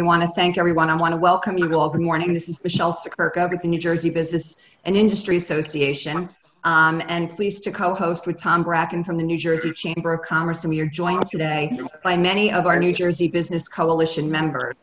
I want to thank everyone. I want to welcome you all. Good morning. This is Michelle Siekerka with the New Jersey Business and Industry Association. Um, and pleased to co-host with Tom Bracken from the New Jersey Chamber of Commerce. And we are joined today by many of our New Jersey Business Coalition members.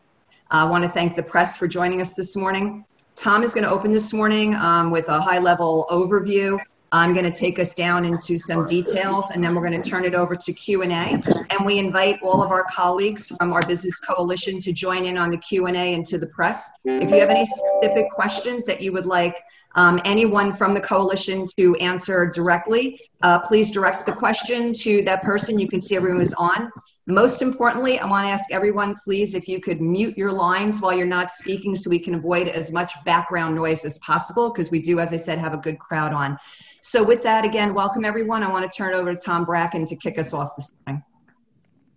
I want to thank the press for joining us this morning. Tom is going to open this morning um, with a high-level overview I'm going to take us down into some details and then we're going to turn it over to Q&A. And we invite all of our colleagues from our business coalition to join in on the Q&A and to the press. If you have any specific questions that you would like um, anyone from the coalition to answer directly, uh, please direct the question to that person. You can see everyone is on. Most importantly, I want to ask everyone, please, if you could mute your lines while you're not speaking so we can avoid as much background noise as possible because we do, as I said, have a good crowd on. So with that, again, welcome everyone. I want to turn it over to Tom Bracken to kick us off this morning.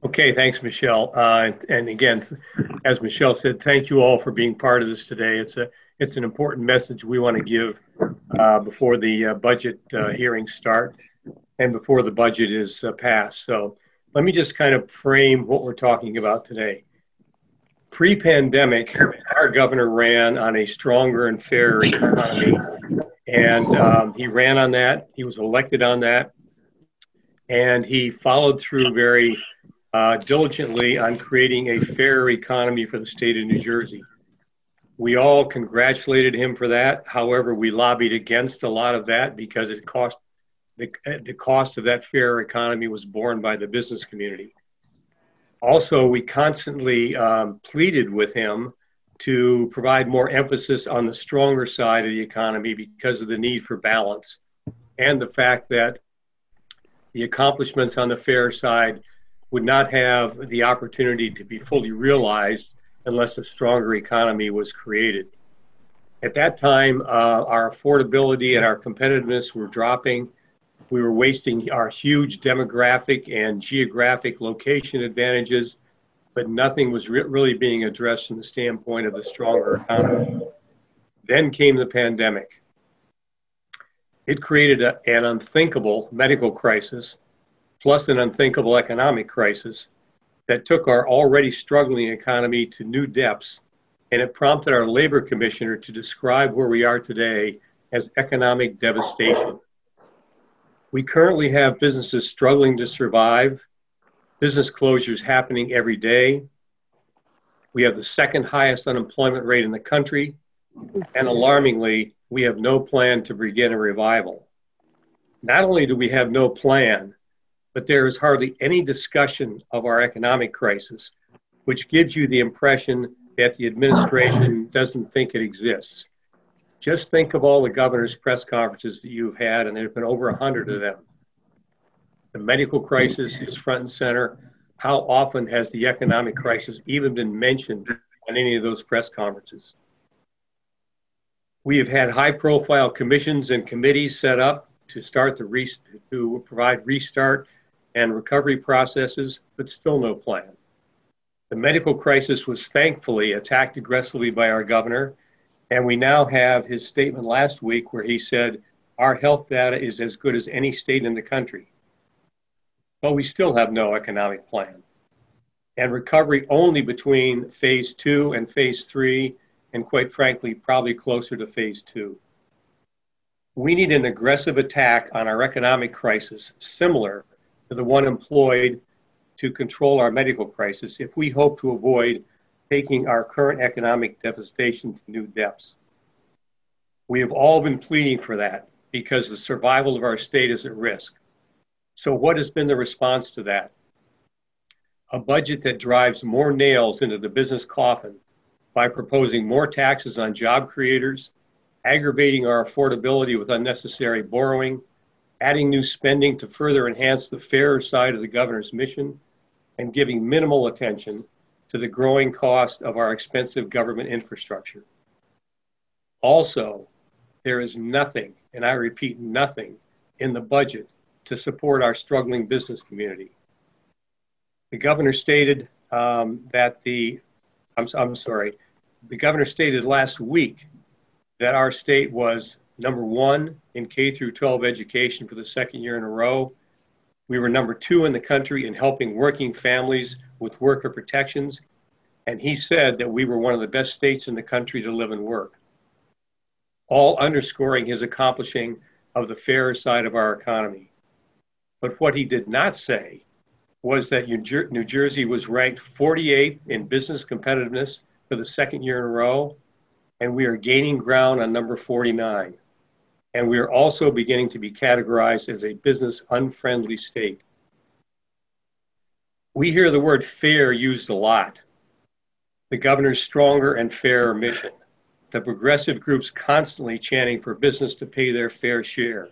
Okay, thanks, Michelle. Uh, and again, as Michelle said, thank you all for being part of this today. It's a it's an important message we want to give uh, before the uh, budget uh, hearings start and before the budget is uh, passed. So let me just kind of frame what we're talking about today. Pre-pandemic, our governor ran on a stronger and fairer economy and um, he ran on that. He was elected on that. And he followed through very uh, diligently on creating a fair economy for the state of New Jersey. We all congratulated him for that. However, we lobbied against a lot of that because it cost the, the cost of that fair economy was borne by the business community. Also, we constantly um, pleaded with him to provide more emphasis on the stronger side of the economy because of the need for balance and the fact that the accomplishments on the fair side would not have the opportunity to be fully realized unless a stronger economy was created. At that time, uh, our affordability and our competitiveness were dropping. We were wasting our huge demographic and geographic location advantages but nothing was re- really being addressed from the standpoint of the stronger economy. Then came the pandemic. It created a, an unthinkable medical crisis, plus an unthinkable economic crisis that took our already struggling economy to new depths, and it prompted our labor commissioner to describe where we are today as economic devastation. We currently have businesses struggling to survive business closures happening every day. We have the second highest unemployment rate in the country. And alarmingly, we have no plan to begin a revival. Not only do we have no plan, but there is hardly any discussion of our economic crisis, which gives you the impression that the administration doesn't think it exists. Just think of all the governor's press conferences that you've had, and there have been over a hundred of them. The medical crisis is front and center. How often has the economic crisis even been mentioned on any of those press conferences? We have had high profile commissions and committees set up to start the re- to provide restart and recovery processes, but still no plan. The medical crisis was thankfully attacked aggressively by our governor, and we now have his statement last week where he said, Our health data is as good as any state in the country but we still have no economic plan. And recovery only between phase two and phase three, and quite frankly, probably closer to phase two. We need an aggressive attack on our economic crisis, similar to the one employed to control our medical crisis, if we hope to avoid taking our current economic devastation to new depths. We have all been pleading for that because the survival of our state is at risk. So, what has been the response to that? A budget that drives more nails into the business coffin by proposing more taxes on job creators, aggravating our affordability with unnecessary borrowing, adding new spending to further enhance the fairer side of the governor's mission, and giving minimal attention to the growing cost of our expensive government infrastructure. Also, there is nothing, and I repeat, nothing in the budget to support our struggling business community. The governor stated um, that the, I'm, I'm sorry, the governor stated last week that our state was number one in K through 12 education for the second year in a row. We were number two in the country in helping working families with worker protections. and he said that we were one of the best states in the country to live and work, all underscoring his accomplishing of the fairer side of our economy. But what he did not say was that New Jersey was ranked 48th in business competitiveness for the second year in a row, and we are gaining ground on number 49. And we are also beginning to be categorized as a business unfriendly state. We hear the word fair used a lot. The governor's stronger and fairer mission. The progressive groups constantly chanting for business to pay their fair share.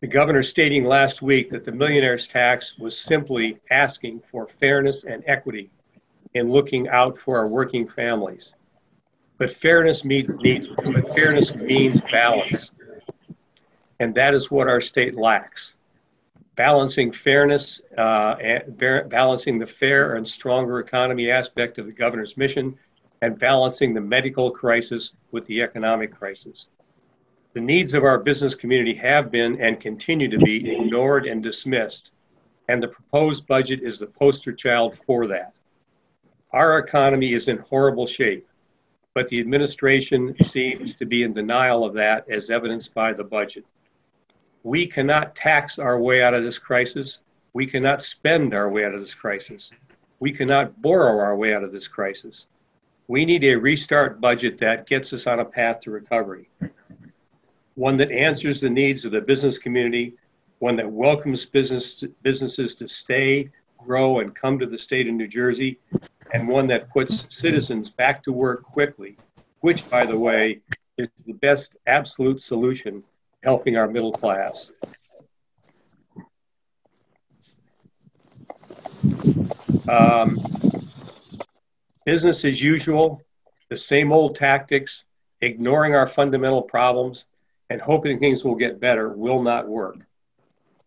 The governor stating last week that the millionaire's tax was simply asking for fairness and equity in looking out for our working families. But fairness means, but fairness means balance. And that is what our state lacks. Balancing fairness, uh, balancing the fair and stronger economy aspect of the governor's mission, and balancing the medical crisis with the economic crisis. The needs of our business community have been and continue to be ignored and dismissed, and the proposed budget is the poster child for that. Our economy is in horrible shape, but the administration seems to be in denial of that, as evidenced by the budget. We cannot tax our way out of this crisis. We cannot spend our way out of this crisis. We cannot borrow our way out of this crisis. We need a restart budget that gets us on a path to recovery one that answers the needs of the business community, one that welcomes business businesses to stay, grow, and come to the state of New Jersey, and one that puts citizens back to work quickly, which, by the way, is the best absolute solution helping our middle class. Um, business as usual, the same old tactics, ignoring our fundamental problems, and hoping things will get better will not work.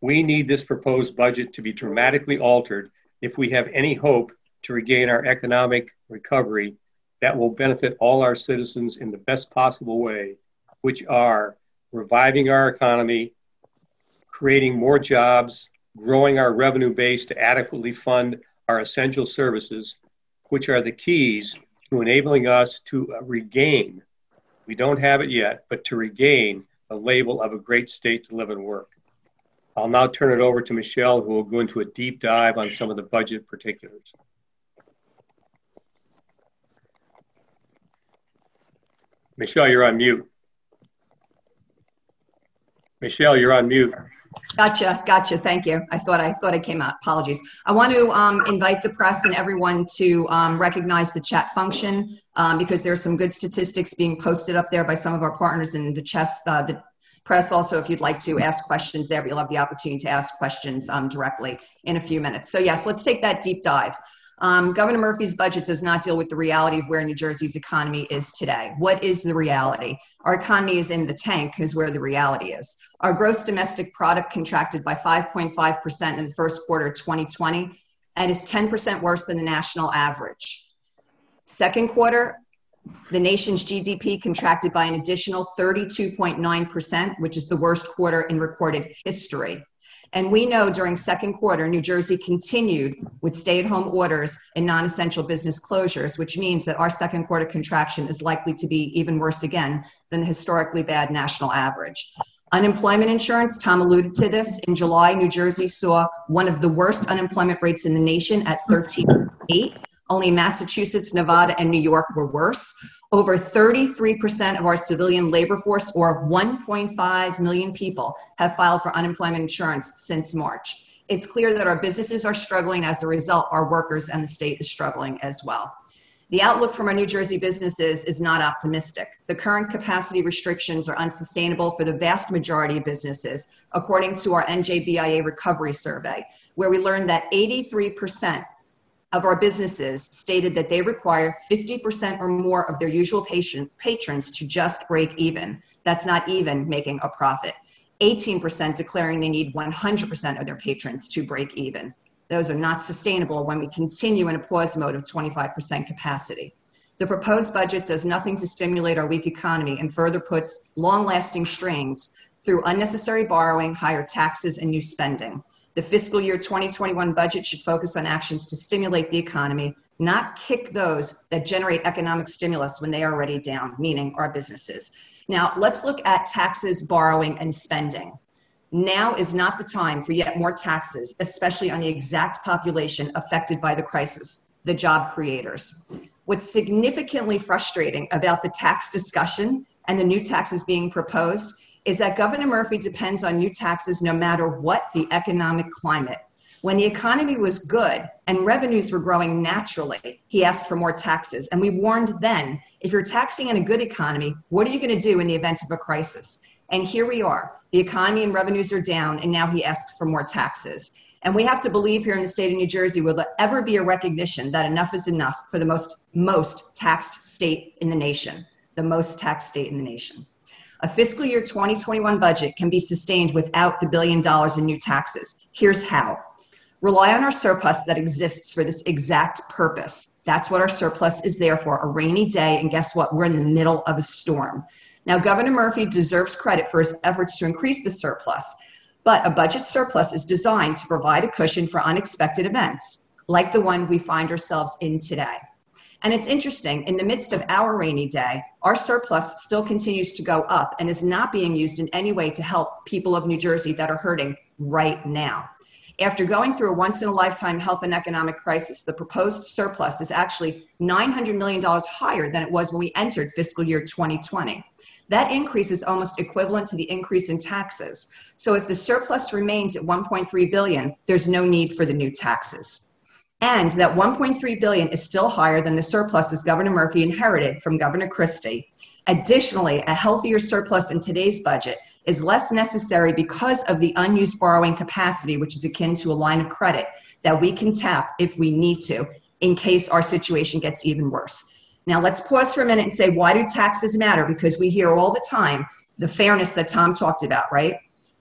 We need this proposed budget to be dramatically altered if we have any hope to regain our economic recovery that will benefit all our citizens in the best possible way, which are reviving our economy, creating more jobs, growing our revenue base to adequately fund our essential services, which are the keys to enabling us to uh, regain, we don't have it yet, but to regain the label of a great state to live and work. I'll now turn it over to Michelle, who will go into a deep dive on some of the budget particulars. Michelle, you're on mute. Michelle, you're on mute. Gotcha, gotcha. Thank you. I thought I thought I came out. Apologies. I want to um, invite the press and everyone to um, recognize the chat function um, because there's some good statistics being posted up there by some of our partners in the chest. Uh, the press also, if you'd like to ask questions there, you'll have the opportunity to ask questions um, directly in a few minutes. So yes, let's take that deep dive. Um, Governor Murphy's budget does not deal with the reality of where New Jersey's economy is today. What is the reality? Our economy is in the tank, is where the reality is. Our gross domestic product contracted by 5.5% in the first quarter of 2020 and is 10% worse than the national average. Second quarter, the nation's GDP contracted by an additional 32.9%, which is the worst quarter in recorded history. And we know during second quarter, New Jersey continued with stay at home orders and non essential business closures, which means that our second quarter contraction is likely to be even worse again than the historically bad national average. Unemployment insurance, Tom alluded to this. In July, New Jersey saw one of the worst unemployment rates in the nation at 13.8. Only Massachusetts, Nevada, and New York were worse. Over 33% of our civilian labor force, or 1.5 million people, have filed for unemployment insurance since March. It's clear that our businesses are struggling. As a result, our workers and the state is struggling as well. The outlook from our New Jersey businesses is not optimistic. The current capacity restrictions are unsustainable for the vast majority of businesses, according to our NJBIA recovery survey, where we learned that 83% of our businesses stated that they require 50% or more of their usual patient, patrons to just break even. That's not even making a profit. 18% declaring they need 100% of their patrons to break even. Those are not sustainable when we continue in a pause mode of 25% capacity. The proposed budget does nothing to stimulate our weak economy and further puts long lasting strains through unnecessary borrowing, higher taxes, and new spending. The fiscal year 2021 budget should focus on actions to stimulate the economy, not kick those that generate economic stimulus when they are already down, meaning our businesses. Now, let's look at taxes, borrowing, and spending. Now is not the time for yet more taxes, especially on the exact population affected by the crisis, the job creators. What's significantly frustrating about the tax discussion and the new taxes being proposed is that Governor Murphy depends on new taxes no matter what the economic climate. When the economy was good and revenues were growing naturally, he asked for more taxes. And we warned then if you're taxing in a good economy, what are you going to do in the event of a crisis? And here we are. The economy and revenues are down, and now he asks for more taxes. And we have to believe here in the state of New Jersey, will there ever be a recognition that enough is enough for the most, most taxed state in the nation, the most taxed state in the nation. A fiscal year 2021 budget can be sustained without the billion dollars in new taxes. Here's how rely on our surplus that exists for this exact purpose. That's what our surplus is there for a rainy day. And guess what? We're in the middle of a storm. Now, Governor Murphy deserves credit for his efforts to increase the surplus, but a budget surplus is designed to provide a cushion for unexpected events, like the one we find ourselves in today. And it's interesting, in the midst of our rainy day, our surplus still continues to go up and is not being used in any way to help people of New Jersey that are hurting right now. After going through a once in a lifetime health and economic crisis, the proposed surplus is actually $900 million higher than it was when we entered fiscal year 2020. That increase is almost equivalent to the increase in taxes. So if the surplus remains at 1.3 billion, there's no need for the new taxes. And that 1.3 billion is still higher than the surpluses Governor Murphy inherited from Governor Christie. Additionally, a healthier surplus in today's budget is less necessary because of the unused borrowing capacity, which is akin to a line of credit that we can tap if we need to in case our situation gets even worse. Now, let's pause for a minute and say, why do taxes matter? Because we hear all the time the fairness that Tom talked about, right?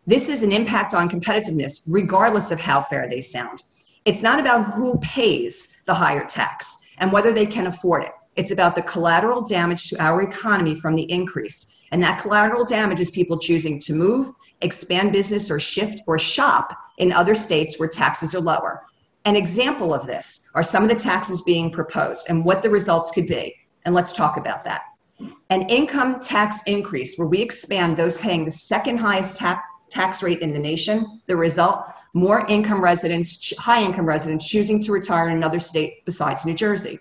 This is an impact on competitiveness, regardless of how fair they sound. It's not about who pays the higher tax and whether they can afford it. It's about the collateral damage to our economy from the increase. And that collateral damage is people choosing to move, expand business, or shift or shop in other states where taxes are lower. An example of this are some of the taxes being proposed and what the results could be. And let's talk about that. An income tax increase where we expand those paying the second highest ta- tax rate in the nation. The result more income residents, high income residents choosing to retire in another state besides New Jersey.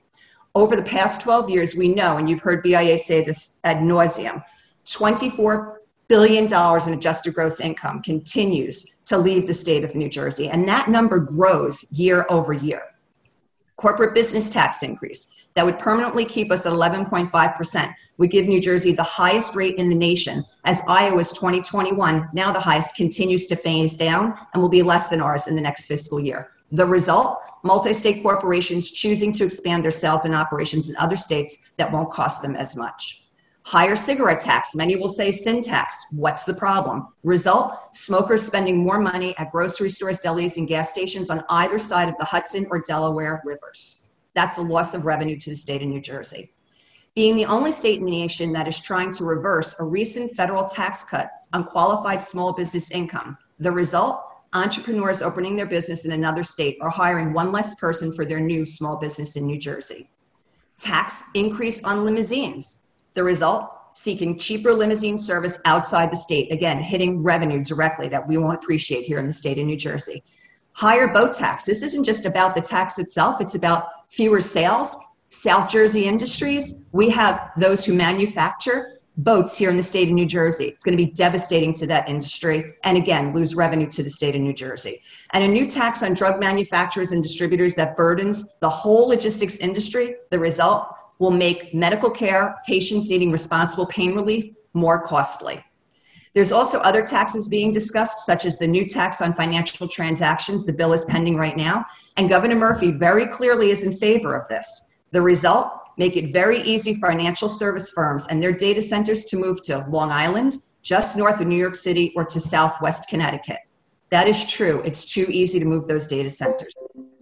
Over the past 12 years, we know, and you've heard BIA say this ad nauseum, $24 billion in adjusted gross income continues to leave the state of New Jersey, and that number grows year over year. Corporate business tax increase that would permanently keep us at 11.5% would give New Jersey the highest rate in the nation, as Iowa's 2021, now the highest, continues to phase down and will be less than ours in the next fiscal year. The result multi state corporations choosing to expand their sales and operations in other states that won't cost them as much. Higher cigarette tax, many will say sin tax. What's the problem? Result smokers spending more money at grocery stores, delis, and gas stations on either side of the Hudson or Delaware rivers. That's a loss of revenue to the state of New Jersey. Being the only state in the nation that is trying to reverse a recent federal tax cut on qualified small business income, the result entrepreneurs opening their business in another state are hiring one less person for their new small business in New Jersey. Tax increase on limousines. The result? Seeking cheaper limousine service outside the state, again, hitting revenue directly that we won't appreciate here in the state of New Jersey. Higher boat tax. This isn't just about the tax itself, it's about fewer sales. South Jersey Industries, we have those who manufacture boats here in the state of New Jersey. It's going to be devastating to that industry and again, lose revenue to the state of New Jersey. And a new tax on drug manufacturers and distributors that burdens the whole logistics industry. The result will make medical care, patients needing responsible pain relief, more costly. There's also other taxes being discussed, such as the new tax on financial transactions. The bill is pending right now. And Governor Murphy very clearly is in favor of this. The result make it very easy for financial service firms and their data centers to move to Long Island, just north of New York City, or to Southwest Connecticut. That is true. It's too easy to move those data centers.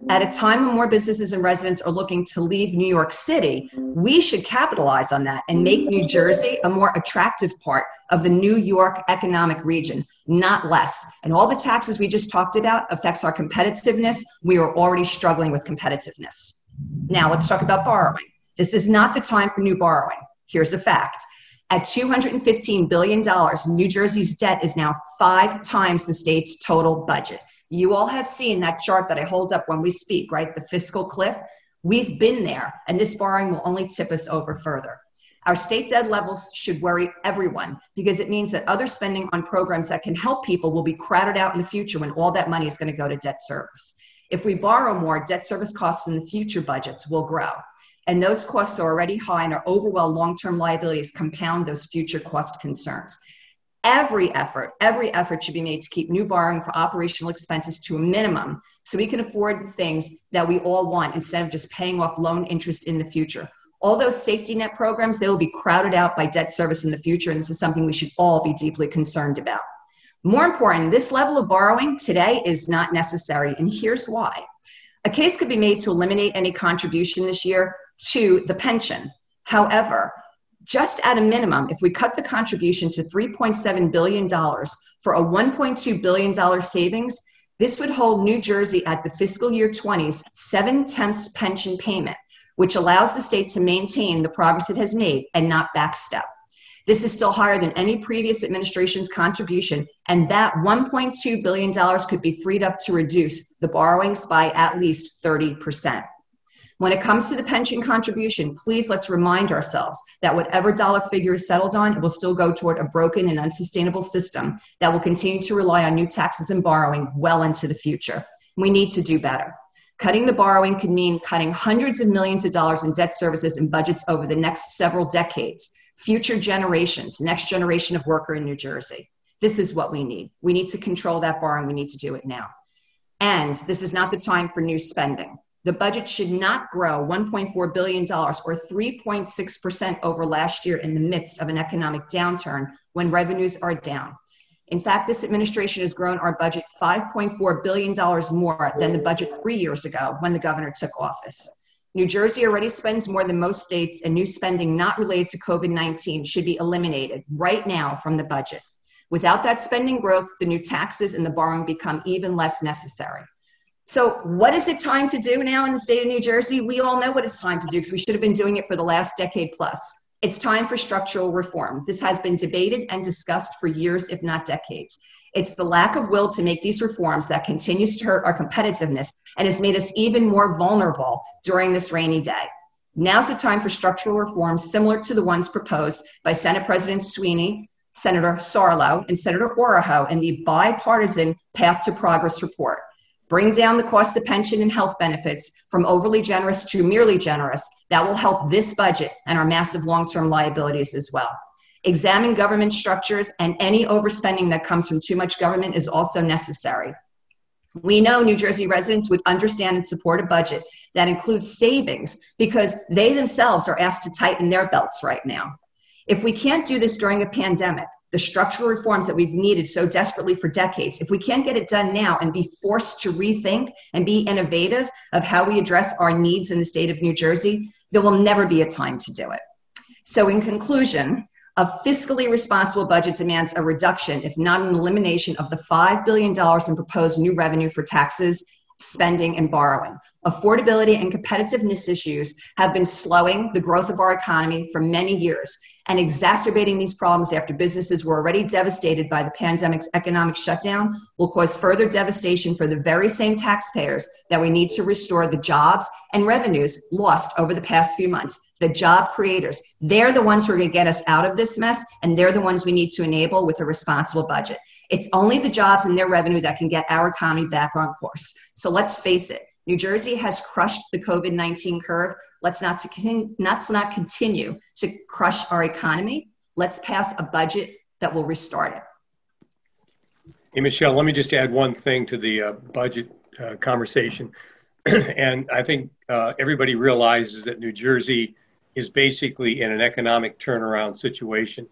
At a time when more businesses and residents are looking to leave New York City, we should capitalize on that and make New Jersey a more attractive part of the New York economic region, not less. And all the taxes we just talked about affects our competitiveness. We are already struggling with competitiveness. Now let's talk about borrowing. This is not the time for new borrowing. Here's a fact. At $215 billion, New Jersey's debt is now five times the state's total budget. You all have seen that chart that I hold up when we speak, right? The fiscal cliff. We've been there, and this borrowing will only tip us over further. Our state debt levels should worry everyone because it means that other spending on programs that can help people will be crowded out in the future when all that money is going to go to debt service. If we borrow more, debt service costs in the future budgets will grow. And those costs are already high, and our overall long term liabilities compound those future cost concerns every effort, every effort should be made to keep new borrowing for operational expenses to a minimum so we can afford the things that we all want instead of just paying off loan interest in the future. All those safety net programs, they will be crowded out by debt service in the future, and this is something we should all be deeply concerned about. More important, this level of borrowing today is not necessary, and here's why. A case could be made to eliminate any contribution this year to the pension. However, just at a minimum, if we cut the contribution to $3.7 billion for a $1.2 billion savings, this would hold New Jersey at the fiscal year 20's seven tenths pension payment, which allows the state to maintain the progress it has made and not backstep. This is still higher than any previous administration's contribution, and that $1.2 billion could be freed up to reduce the borrowings by at least 30 percent. When it comes to the pension contribution, please let's remind ourselves that whatever dollar figure is settled on, it will still go toward a broken and unsustainable system that will continue to rely on new taxes and borrowing well into the future. We need to do better. Cutting the borrowing could mean cutting hundreds of millions of dollars in debt services and budgets over the next several decades. Future generations, next generation of worker in New Jersey. This is what we need. We need to control that borrowing. We need to do it now. And this is not the time for new spending the budget should not grow $1.4 billion or 3.6% over last year in the midst of an economic downturn when revenues are down. In fact, this administration has grown our budget $5.4 billion more than the budget three years ago when the governor took office. New Jersey already spends more than most states, and new spending not related to COVID 19 should be eliminated right now from the budget. Without that spending growth, the new taxes and the borrowing become even less necessary. So, what is it time to do now in the state of New Jersey? We all know what it's time to do because we should have been doing it for the last decade plus. It's time for structural reform. This has been debated and discussed for years, if not decades. It's the lack of will to make these reforms that continues to hurt our competitiveness and has made us even more vulnerable during this rainy day. Now's the time for structural reforms similar to the ones proposed by Senate President Sweeney, Senator Sarlo, and Senator Oroho in the bipartisan Path to Progress report bring down the cost of pension and health benefits from overly generous to merely generous. That will help this budget and our massive long term liabilities as well. Examine government structures, and any overspending that comes from too much government is also necessary. We know New Jersey residents would understand and support a budget that includes savings because they themselves are asked to tighten their belts right now. If we can't do this during a pandemic, the structural reforms that we've needed so desperately for decades, if we can't get it done now and be forced to rethink and be innovative of how we address our needs in the state of New Jersey, there will never be a time to do it. So, in conclusion, a fiscally responsible budget demands a reduction, if not an elimination, of the $5 billion in proposed new revenue for taxes, spending, and borrowing. Affordability and competitiveness issues have been slowing the growth of our economy for many years and exacerbating these problems after businesses were already devastated by the pandemic's economic shutdown will cause further devastation for the very same taxpayers that we need to restore the jobs and revenues lost over the past few months. The job creators, they're the ones who are going to get us out of this mess, and they're the ones we need to enable with a responsible budget. It's only the jobs and their revenue that can get our economy back on course. So let's face it, New Jersey has crushed the COVID 19 curve. Let's not, to, let's not continue to crush our economy. Let's pass a budget that will restart it. Hey, Michelle, let me just add one thing to the uh, budget uh, conversation. and I think uh, everybody realizes that New Jersey is basically in an economic turnaround situation.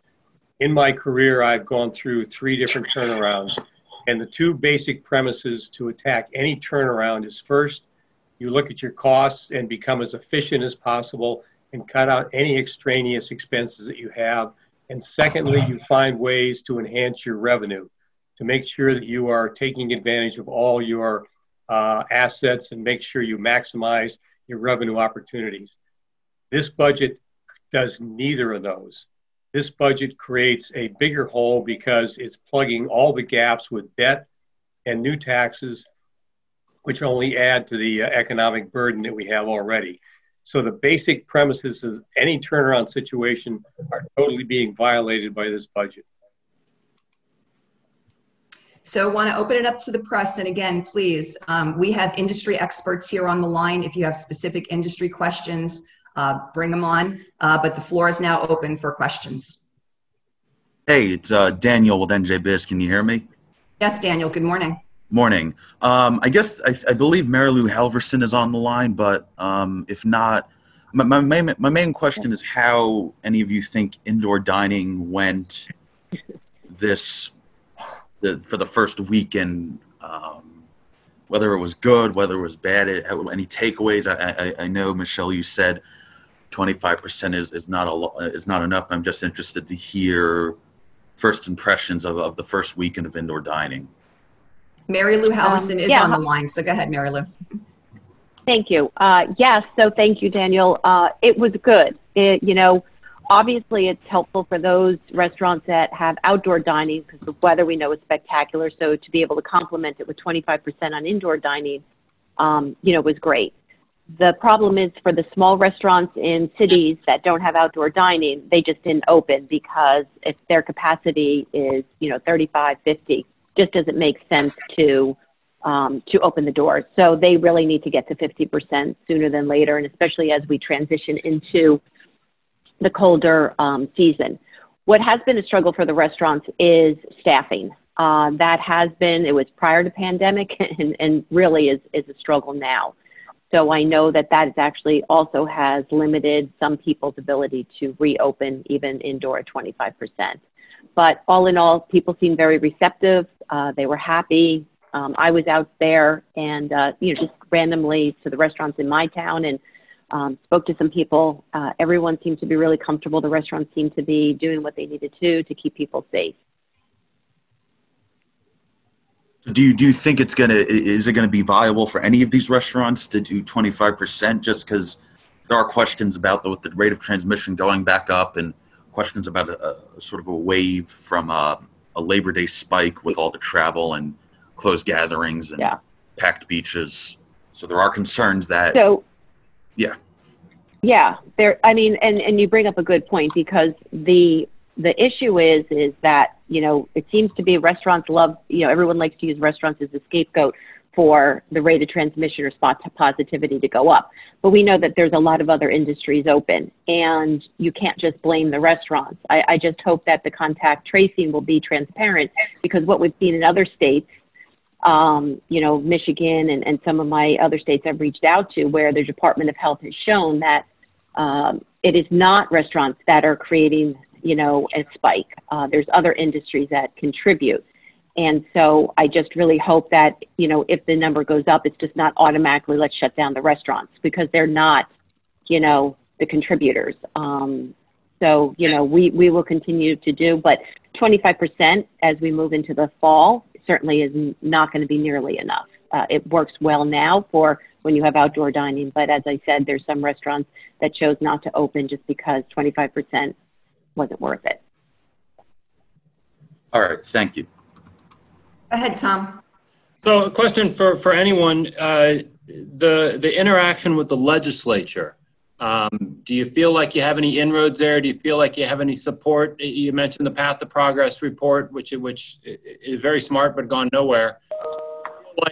In my career, I've gone through three different turnarounds and the two basic premises to attack any turnaround is first, you look at your costs and become as efficient as possible and cut out any extraneous expenses that you have. And secondly, you find ways to enhance your revenue to make sure that you are taking advantage of all your uh, assets and make sure you maximize your revenue opportunities. This budget does neither of those. This budget creates a bigger hole because it's plugging all the gaps with debt and new taxes, which only add to the uh, economic burden that we have already. So the basic premises of any turnaround situation are totally being violated by this budget. So I want to open it up to the press. And again, please, um, we have industry experts here on the line. If you have specific industry questions, uh, bring them on. Uh, but the floor is now open for questions. Hey, it's uh, Daniel with NJBIZ. Can you hear me? Yes, Daniel. Good morning. Morning. Um, I guess I, I believe Mary Lou Halvorsen is on the line, but um, if not, my, my, main, my main question is how any of you think indoor dining went this the, for the first weekend, um, whether it was good, whether it was bad, it, any takeaways. I, I, I know Michelle, you said 25% is, is not a lo- is not enough. I'm just interested to hear first impressions of, of the first weekend of indoor dining. Mary Lou Halvorsen um, is yeah. on the line, so go ahead, Mary Lou. Thank you. Uh, yes, so thank you, Daniel. Uh, it was good. It, you know, obviously it's helpful for those restaurants that have outdoor dining because the weather we know is spectacular. So to be able to complement it with 25% on indoor dining, um, you know, was great. The problem is for the small restaurants in cities that don't have outdoor dining, they just didn't open because if their capacity is, you know, 35, 50, just doesn't make sense to um, to open the doors. So they really need to get to 50% sooner than later, and especially as we transition into the colder um, season. What has been a struggle for the restaurants is staffing. Uh, that has been, it was prior to pandemic and, and really is, is a struggle now. So I know that that is actually also has limited some people's ability to reopen even indoor at 25%. But all in all, people seem very receptive. Uh, they were happy. Um, I was out there and, uh, you know, just randomly to the restaurants in my town and um, spoke to some people. Uh, everyone seemed to be really comfortable. The restaurants seemed to be doing what they needed to to keep people safe. Do you do you think it's gonna is it gonna be viable for any of these restaurants to do twenty five percent? Just because there are questions about the, with the rate of transmission going back up and questions about a, a sort of a wave from a, a, Labor Day spike with all the travel and closed gatherings and yeah. packed beaches. So there are concerns that. So, yeah. Yeah, there. I mean, and and you bring up a good point because the the issue is is that you know it seems to be restaurants love you know everyone likes to use restaurants as a scapegoat for the rate of transmission or spot positivity to go up. But we know that there's a lot of other industries open, and you can't just blame the restaurants. I, I just hope that the contact tracing will be transparent because what we've seen in other states, um, you know, Michigan and, and some of my other states I've reached out to, where the Department of Health has shown that um, it is not restaurants that are creating, you know, a spike. Uh, there's other industries that contribute. And so I just really hope that, you know, if the number goes up, it's just not automatically let's shut down the restaurants because they're not, you know, the contributors. Um, so, you know, we, we will continue to do, but 25% as we move into the fall certainly is not going to be nearly enough. Uh, it works well now for when you have outdoor dining, but as I said, there's some restaurants that chose not to open just because 25% wasn't worth it. All right, thank you. Go ahead, Tom. So, a question for for anyone: uh, the the interaction with the legislature. Um, do you feel like you have any inroads there? Do you feel like you have any support? You mentioned the Path to Progress report, which which is very smart but gone nowhere.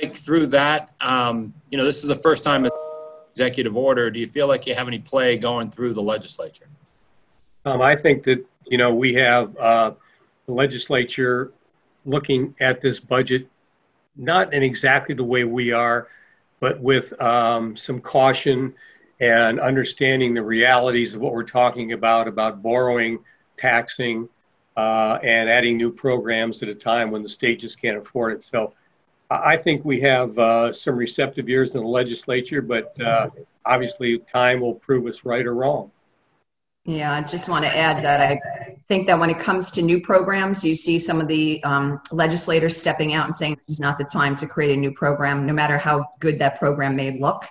Like through that, um, you know, this is the first time executive order. Do you feel like you have any play going through the legislature? Um, I think that you know we have uh, the legislature looking at this budget, not in exactly the way we are, but with um, some caution and understanding the realities of what we're talking about about borrowing, taxing, uh, and adding new programs at a time when the state just can't afford it. So I think we have uh, some receptive ears in the legislature, but uh, obviously time will prove us right or wrong. Yeah, I just want to add that I think that when it comes to new programs, you see some of the um, legislators stepping out and saying this is not the time to create a new program, no matter how good that program may look.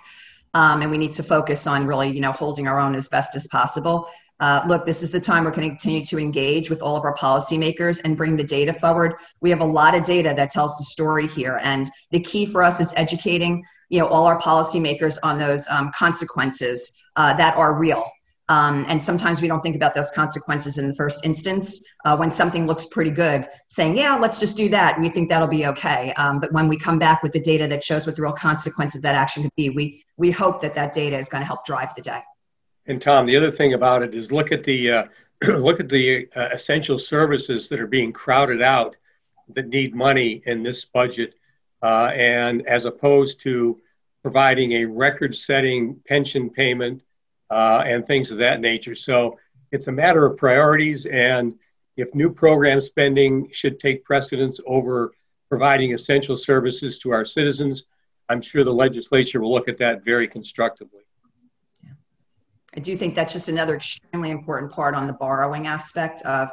Um, and we need to focus on really, you know, holding our own as best as possible. Uh, look, this is the time we're going to continue to engage with all of our policymakers and bring the data forward. We have a lot of data that tells the story here, and the key for us is educating, you know, all our policymakers on those um, consequences uh, that are real um, and sometimes we don't think about those consequences in the first instance. Uh, when something looks pretty good, saying, yeah, let's just do that, we think that'll be okay. Um, but when we come back with the data that shows what the real consequence of that action could be, we, we hope that that data is going to help drive the day. And Tom, the other thing about it is look at the, uh, look at the uh, essential services that are being crowded out that need money in this budget. Uh, and as opposed to providing a record setting pension payment uh, and things of that nature. So it's a matter of priorities, and if new program spending should take precedence over providing essential services to our citizens, I'm sure the legislature will look at that very constructively. I do think that's just another extremely important part on the borrowing aspect of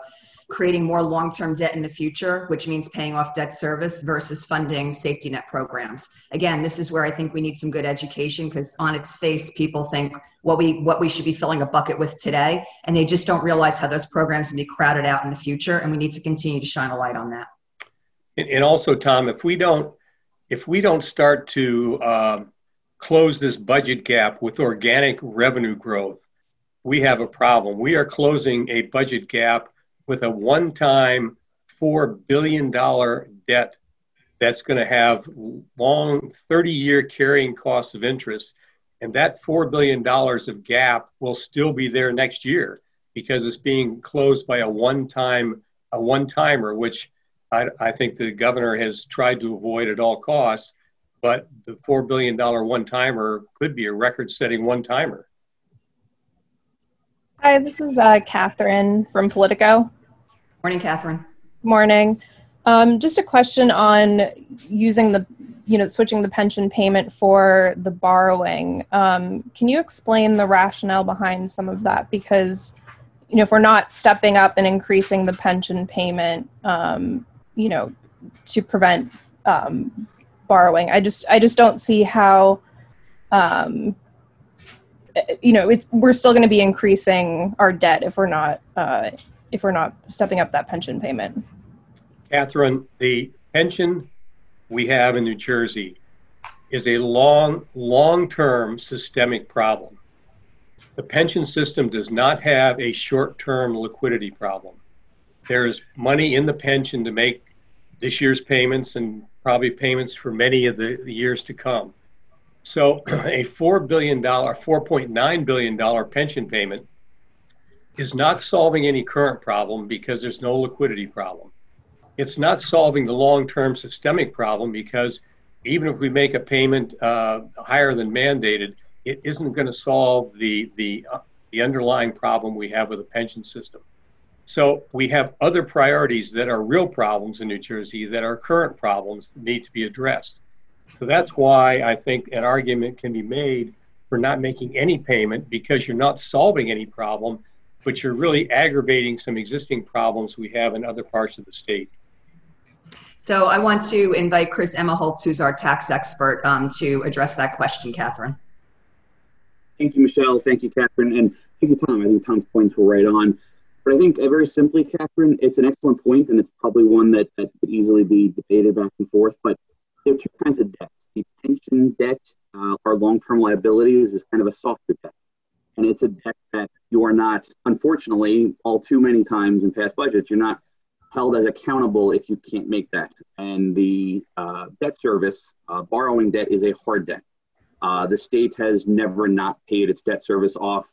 creating more long-term debt in the future, which means paying off debt service versus funding safety net programs. Again, this is where I think we need some good education because on its face, people think what we what we should be filling a bucket with today, and they just don't realize how those programs can be crowded out in the future, and we need to continue to shine a light on that. And, also, Tom, if we don't if we don't start to um, close this budget gap with organic revenue growth, we have a problem. We are closing a budget gap with a one time $4 billion debt that's going to have long 30 year carrying costs of interest. And that $4 billion of gap will still be there next year because it's being closed by a one time a one timer, which I, I, think the governor has tried to avoid at all costs. But the $4 billion one one timer could be a record setting one timer. Hi, this is uh, Catherine from Politico. Morning, Catherine. Morning. Um, just a question on using the, you know, switching the pension payment for the borrowing. Um, can you explain the rationale behind some of that? Because, you know, if we're not stepping up and increasing the pension payment, um, you know, to prevent um, borrowing, I just, I just don't see how, um, you know, it's we're still going to be increasing our debt if we're not uh, if we're not stepping up that pension payment. Catherine, the pension we have in New Jersey is a long, long term systemic problem. The pension system does not have a short term liquidity problem. There's money in the pension to make this year's payments and probably payments for many of the, the years to come. So a $4 billion, $4.9 billion pension payment is not solving any current problem because there's no liquidity problem. It's not solving the long term systemic problem because even if we make a payment uh, higher than mandated, it isn't going to solve the, the, uh, the underlying problem we have with the pension system. So we have other priorities that are real problems in New Jersey that are current problems that need to be addressed. So that's why I think an argument can be made for not making any payment because you're not solving any problem but you're really aggravating some existing problems we have in other parts of the state. So I want to invite Chris Emigholz, who's our tax expert, um, to address that question, Catherine. Thank you, Michelle. Thank you, Catherine. And thank you, Tom. I think Tom's points were right on. But I think uh, very simply, Catherine, it's an excellent point, and it's probably one that, that could easily be debated back and forth. But there are two kinds of debts. The pension debt, uh, our long-term liabilities, is kind of a softer debt and it's a debt that you are not, unfortunately, all too many times in past budgets, you're not held as accountable if you can't make that. And the uh, debt service, uh, borrowing debt, is a hard debt. Uh, the state has never not paid its debt service off.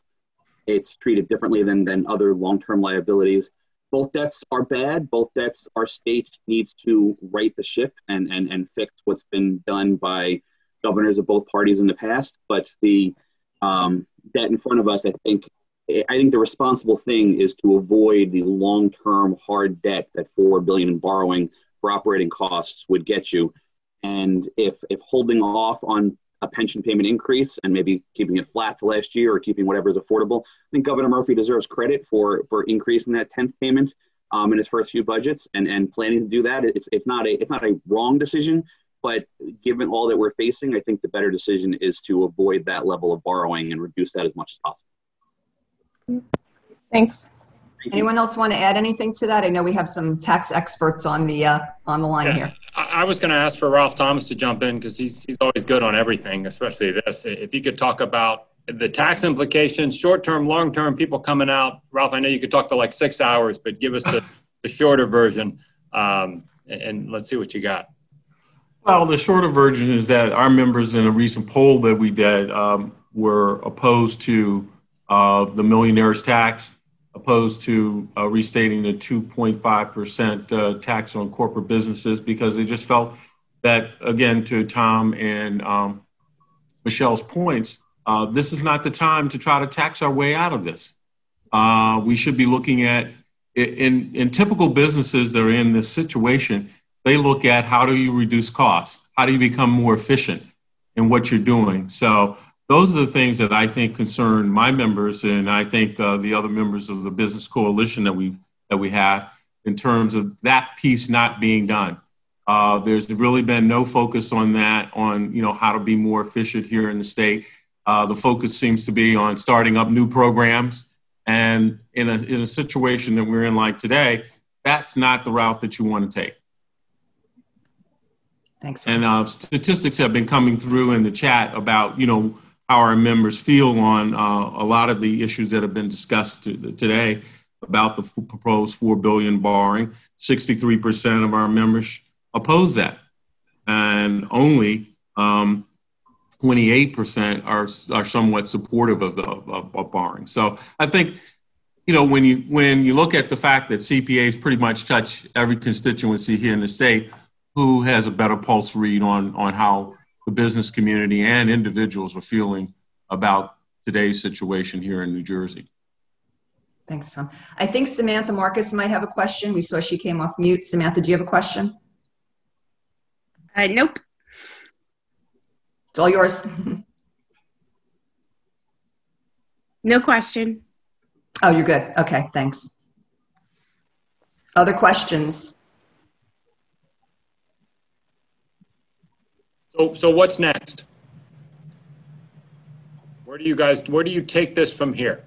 It's treated differently than, than other long term liabilities. Both debts are bad. Both debts, our state needs to right the ship and, and, and fix what's been done by governors of both parties in the past. But the um, debt in front of us, I think I think the responsible thing is to avoid the long-term hard debt that four billion in borrowing for operating costs would get you. And if if holding off on a pension payment increase and maybe keeping it flat to last year or keeping whatever is affordable, I think Governor Murphy deserves credit for for increasing that tenth payment um, in his first few budgets and, and planning to do that. It's, it's not a it's not a wrong decision, but given all that we're facing, I think the better decision is to avoid that level of borrowing and reduce that as much as possible. Thanks. Anyone else want to add anything to that? I know we have some tax experts on the uh, on the line Yeah. here. I I was going to ask for Ralph Thomas to jump in because he's, he's always good on everything, especially this. If you could talk about the tax implications, short term, long term, people coming out. Ralph, I know you could talk for like six hours, but give us the, the shorter version um, and, and let's see what you got. Well, the shorter version is that our members in a recent poll that we did um, were opposed to uh, the millionaire's tax, opposed to uh, restating the 2.5% uh, tax on corporate businesses because they just felt that, again, to Tom and um, Michelle's points, uh, this is not the time to try to tax our way out of this. Uh, we should be looking at, in, in typical businesses that are in this situation, they look at how do you reduce costs? How do you become more efficient in what you're doing? So those are the things that I think concern my members, and I think uh, the other members of the business coalition that we that we have in terms of that piece not being done. Uh, there's really been no focus on that, on you know how to be more efficient here in the state. Uh, the focus seems to be on starting up new programs, and in a in a situation that we're in like today, that's not the route that you want to take. Thanks. And uh, statistics have been coming through in the chat about, you know, how our members feel on uh, a lot of the issues that have been discussed to, today about the proposed 4 billion borrowing. 63% of our members oppose that. And only um, 28% are, are somewhat supportive of the of, of borrowing. So I think, you know, when you when you look at the fact that CPAs pretty much touch every constituency here in the state, who has a better pulse read on on how the business community and individuals are feeling about today's situation here in New Jersey. Thanks, Tom. I think Samantha Marcus might have a question. We saw she came off mute. Samantha, do you have a question? Uh, nope. It's all yours. No question. Oh, you're good. Okay, thanks. Other questions? So, so what's next? Where do you guys, where do you take this from here?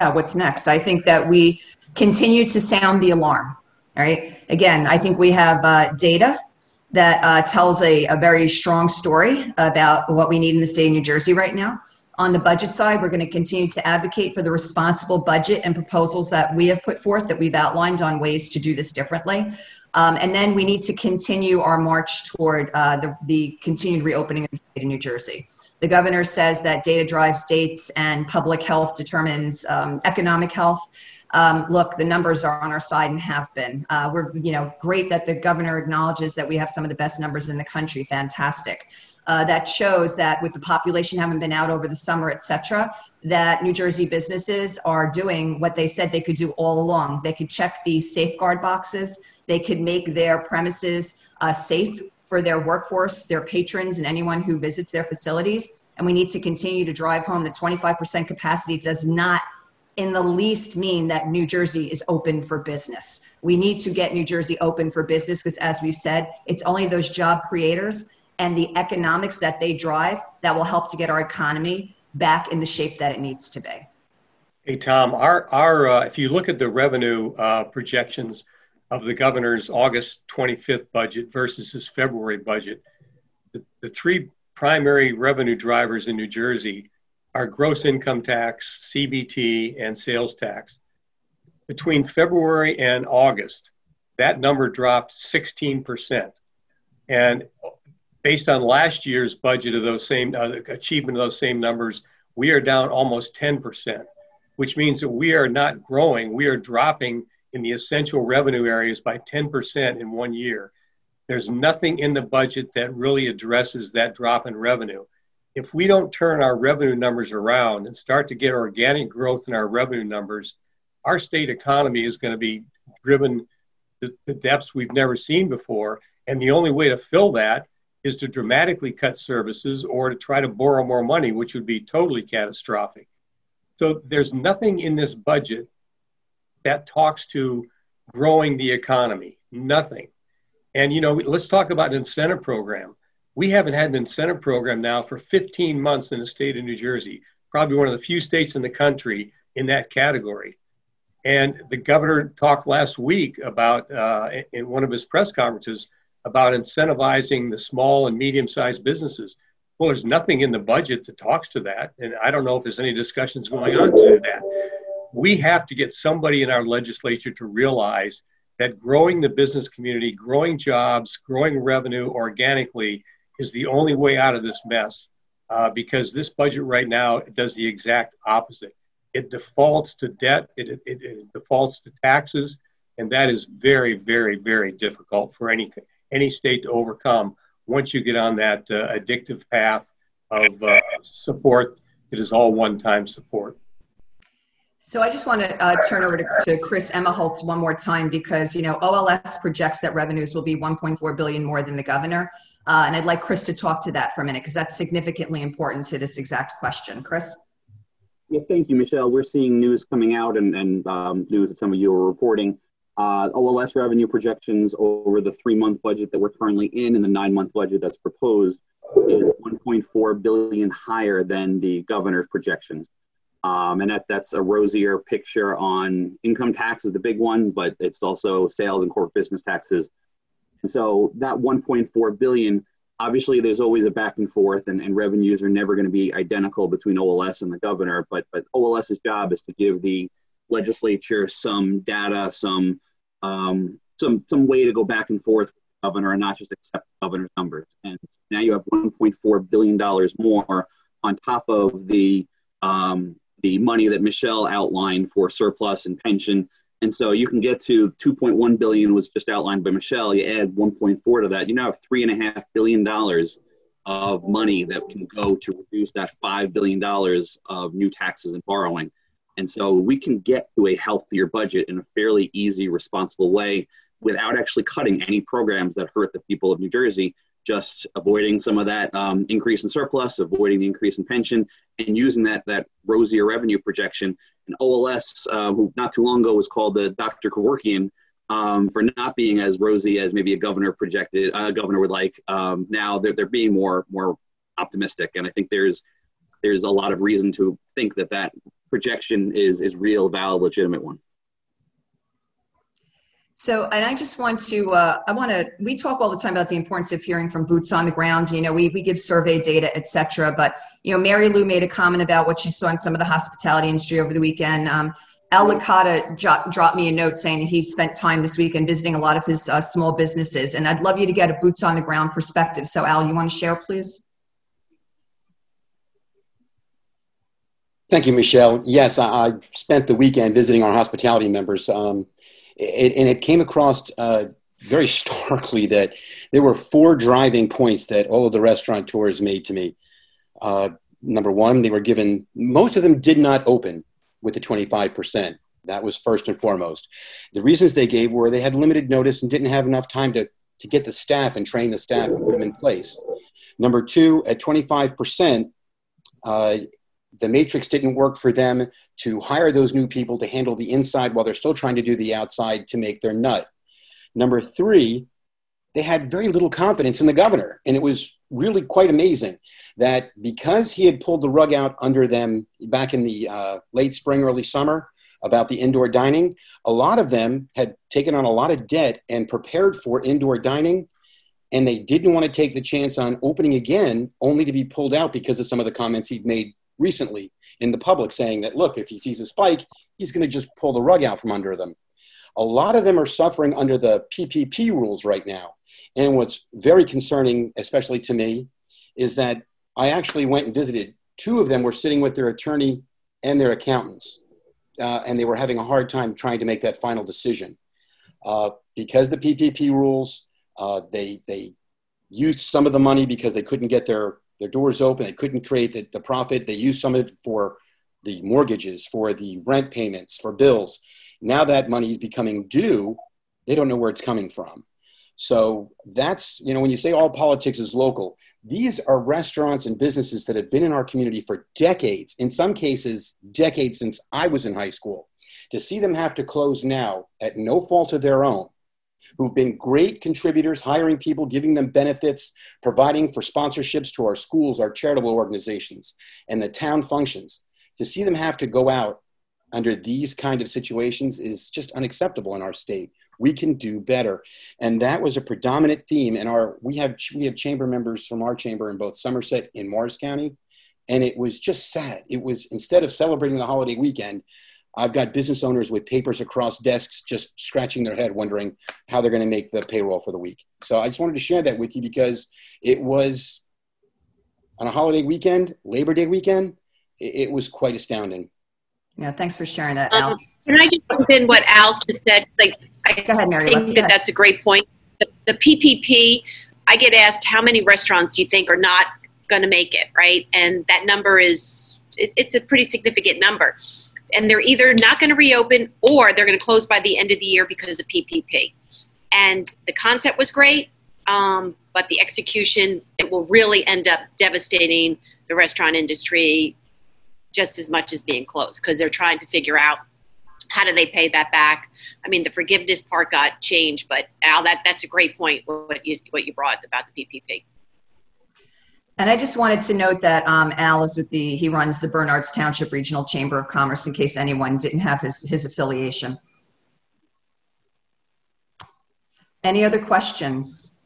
Yeah, what's next? I think that we continue to sound the alarm. All right. Again, I think we have uh, data that uh, tells a, a very strong story about what we need in the state of New Jersey right now. On the budget side, we're going to continue to advocate for the responsible budget and proposals that we have put forth that we've outlined on ways to do this differently. Um, and then we need to continue our march toward uh, the, the continued reopening of the state of New Jersey. The governor says that data drives states and public health determines um, economic health. Um, look, the numbers are on our side and have been. Uh, we're, you know, great that the governor acknowledges that we have some of the best numbers in the country. Fantastic. Uh, that shows that with the population having been out over the summer, et cetera, that New Jersey businesses are doing what they said they could do all along. They could check the safeguard boxes. They could make their premises uh, safe for their workforce, their patrons, and anyone who visits their facilities. And we need to continue to drive home that 25% capacity does not in the least mean that New Jersey is open for business. We need to get New Jersey open for business because, as we've said, it's only those job creators and the economics that they drive that will help to get our economy back in the shape that it needs to be. Hey, Tom, our, our, uh, if you look at the revenue uh, projections of the governor's August 25th budget versus his February budget, the, the three primary revenue drivers in New Jersey are gross income tax, CBT, and sales tax. Between February and August, that number dropped 16%. And based on last year's budget of those same uh, achievement of those same numbers, we are down almost 10%, which means that we are not growing. We are dropping in the essential revenue areas by 10% in one year. There's nothing in the budget that really addresses that drop in revenue. If we don't turn our revenue numbers around and start to get organic growth in our revenue numbers, our state economy is going to be driven to the depths we've never seen before. And the only way to fill that is to dramatically cut services or to try to borrow more money, which would be totally catastrophic. So there's nothing in this budget that talks to growing the economy. Nothing. And you know, let's talk about an incentive program. We haven't had an incentive program now for 15 months in the state of New Jersey. Probably one of the few states in the country in that category. And the governor talked last week about uh, in one of his press conferences about incentivizing the small and medium-sized businesses. Well, there's nothing in the budget that talks to that, and I don't know if there's any discussions going on to that. We have to get somebody in our legislature to realize that growing the business community, growing jobs, growing revenue organically is the only way out of this mess. Uh, because this budget right now does the exact opposite. It defaults to debt, it, it, it defaults to taxes, and that is very, very, very difficult for anything any state to overcome once you get on that uh, addictive path of uh, support that is all one-time support. So I just want to uh, turn over to, to, Chris Emigholz one more time because you know OLS projects that revenues will be 1.4 billion more than the governor, uh, and I'd like Chris to talk to that for a minute because that's significantly important to this exact question. Chris. Yeah, thank you, Michelle. We're seeing news coming out and, and um, news that some of you are reporting uh, OLS revenue projections over the three month budget that we're currently in and the nine month budget that's proposed is 1.4 billion higher than the governor's projections. Um, and that, that's a rosier picture on income tax is the big one, but it's also sales and corporate business taxes. And so that 1.4 billion, obviously there's always a back and forth and, and revenues are never going to be identical between OLS and the governor, but, but OLS's job is to give the legislature some data, some um, some some way to go back and forth with the governor and not just accept the governor's numbers. And now you have 1.4 billion dollars more on top of the um, the money that Michelle outlined for surplus and pension. And so you can get to 2.1 billion was just outlined by Michelle. You add 1.4 to that, you now have three and a half billion dollars of money that can go to reduce that five billion dollars of new taxes and borrowing. And so we can get to a healthier budget in a fairly easy, responsible way without actually cutting any programs that hurt the people of New Jersey, just avoiding some of that um, increase in surplus, avoiding the increase in pension, and using that, that rosier revenue projection. And OLS, uh, who not too long ago was called the Dr. Kevorkian, um, for not being as rosy as maybe a governor projected, a governor would like. Um, now they're, they're being more more optimistic, and I think there's there's a lot of reason to think that that projection is is real, valid, legitimate one. So, and I just want to, uh, I want to, we talk all the time about the importance of hearing from boots on the ground. You know, we, we give survey data, et cetera. But, you know, Marilou made a comment about what she saw in some of the hospitality industry over the weekend. Um, Al Licata dropped me a note saying that he spent time this weekend visiting a lot of his uh, small businesses. And I'd love you to get a boots on the ground perspective. So, Al, you want to share, please? Thank you, Michelle. Yes, I, I spent the weekend visiting our hospitality members, um, it, and it came across uh, very starkly that there were four driving points that all of the restaurateurs made to me. Uh, number one, they were given, most of them did not open with the 25%. That was first and foremost. The reasons they gave were they had limited notice and didn't have enough time to, to get the staff and train the staff and put them in place. Number two, at 25%, uh, the matrix didn't work for them to hire those new people to handle the inside while they're still trying to do the outside to make their nut. Number three, they had very little confidence in the governor. And it was really quite amazing that because he had pulled the rug out under them back in the uh, late spring, early summer about the indoor dining, a lot of them had taken on a lot of debt and prepared for indoor dining. And they didn't want to take the chance on opening again, only to be pulled out because of some of the comments he'd made recently in the public saying that, look, if he sees a spike, he's going to just pull the rug out from under them. A lot of them are suffering under the PPP rules right now. And what's very concerning, especially to me, is that I actually went and visited. Two of them were sitting with their attorney and their accountants, uh, and they were having a hard time trying to make that final decision. Uh, because the PPP rules, uh, they, they used some of the money because they couldn't get their their doors open. They couldn't create the, the profit. They used some of it for the mortgages, for the rent payments, for bills. Now that money is becoming due, they don't know where it's coming from. So that's, you know, when you say all politics is local, these are restaurants and businesses that have been in our community for decades, in some cases, decades since I was in high school. To see them have to close now at no fault of their own, who've been great contributors, hiring people, giving them benefits, providing for sponsorships to our schools, our charitable organizations, and the town functions. To see them have to go out under these kind of situations is just unacceptable in our state. We can do better, and that was a predominant theme. In our we have we have chamber members from our chamber in both Somerset and Morris County, and it was just sad. It was instead of celebrating the holiday weekend, I've got business owners with papers across desks just scratching their head, wondering how they're going to make the payroll for the week. So I just wanted to share that with you because it was on a holiday weekend, Labor Day weekend. It, was quite astounding. Yeah, thanks for sharing that, Al. Um, can I just jump in what Al just said? Like, I Go ahead, Mary. think that that's a great point. The, the PPP, I get asked how many restaurants do you think are not going to make it, right? And that number is, it, it's a pretty significant number. And they're either not going to reopen or they're going to close by the end of the year because of PPP. And the concept was great, um, but the execution, it will really end up devastating the restaurant industry just as much as being closed because they're trying to figure out how do they pay that back. I mean, the forgiveness part got changed, but Al, that that's a great point what you what you brought about the PPP. And I just wanted to note that um, Al is with the he runs the Bernards Township Regional Chamber of Commerce in case anyone didn't have his his affiliation. Any other questions?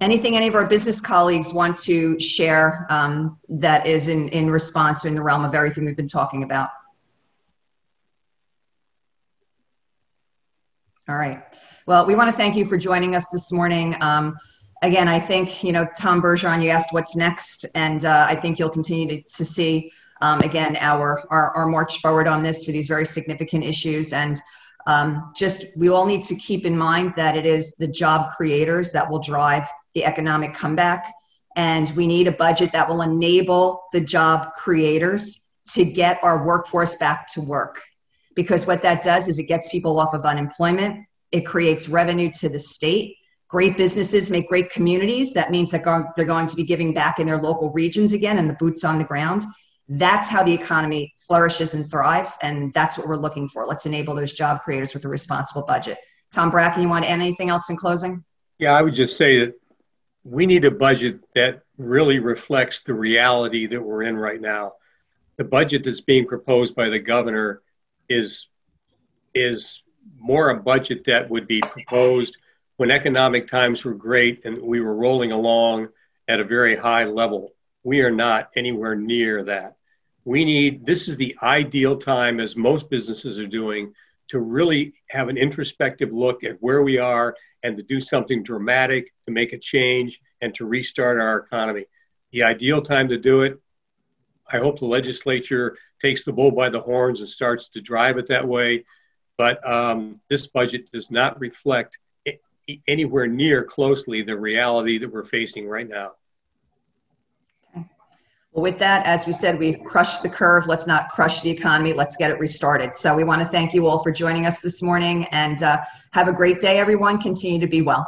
Anything any of our business colleagues want to share um, that is in, in response or in the realm of everything we've been talking about? All right. Well, we want to thank you for joining us this morning. Um, again, I think, you know, Tom Bergeron, you asked what's next, and uh, I think you'll continue to, to see, um, again, our, our, our march forward on this for these very significant issues. And um, just, we all need to keep in mind that it is the job creators that will drive the economic comeback. And we need a budget that will enable the job creators to get our workforce back to work. Because what that does is it gets people off of unemployment, it creates revenue to the state. Great businesses make great communities. That means that they're going to be giving back in their local regions again and the boots on the ground. That's how the economy flourishes and thrives. And that's what we're looking for. Let's enable those job creators with a responsible budget. Tom Bracken, you want to add anything else in closing? Yeah, I would just say that we need a budget that really reflects the reality that we're in right now. The budget that's being proposed by the governor is is more a budget that would be proposed when economic times were great and we were rolling along at a very high level. We are not anywhere near that. We need this is the ideal time, as most businesses are doing, to really have an introspective look at where we are and to do something dramatic to make a change and to restart our economy. The ideal time to do it, I hope the legislature takes the bull by the horns and starts to drive it that way. But um, this budget does not reflect anywhere near closely the reality that we're facing right now. Well, with that, as we said, we've crushed the curve. Let's not crush the economy. Let's get it restarted. So we want to thank you all for joining us this morning and uh, have a great day, everyone. Continue to be well.